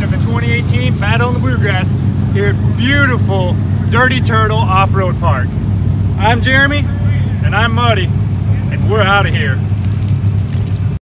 2018 Battle in the Bluegrass here at beautiful Dirty Turtle Off-Road Park. I'm Jeremy, and I'm Muddy, and we're out of here.